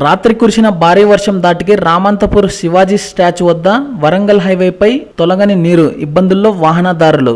రాత్రి కురిసిన భారీ వర్షం దాటికి రామంతపూర్ శివాజీ స్టాచ్యూ వద్ద వరంగల్ హైవేపై తొలగని నీరు ఇబ్బందుల్లో వాహనదారులు.